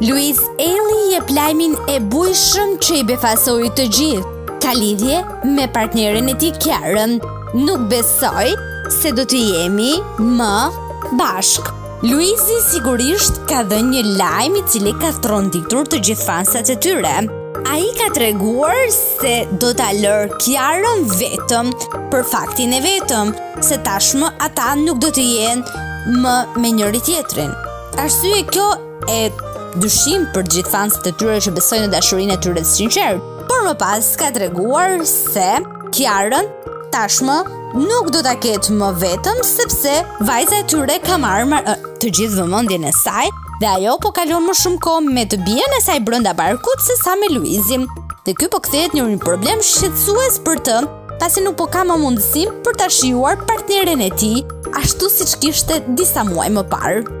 Luiz Ejlli jep lajmin e bujshëm që i befasoi të gjithë, ka lidhje me partneren e tij Kiarën, nuk besoj se do të jemi më bashkë. Luizi sigurisht ka dhënë një lajm i cili ka tronditur të gjithë fansat e tyre. Ai ka treguar se do ta lërë Kiarën vetëm për faktin e vetëm, se tashmë ata nuk do të jenë më me njëri-tjetrin. Arsye kjo e dyshimtë për gjithë fansat e tyre që besojnë në dashurinë e tyre të sinqertë, por më pas ka treguar se... Kiarën, tashmë nuk do ta ketë më vetëm sepse vajza e tyre ka marrë të gjithë vëmendjen e saj dhe ajo po kalon më shumë kohë me të bijën e saj brenda barkut se sa me Luizin. Dhe ky po kthehet në një problem shqetësues për të, pasi nuk po ka më mundësi për ta shijuar partneren e tij, ashtu siç kishte disa muaj më parë.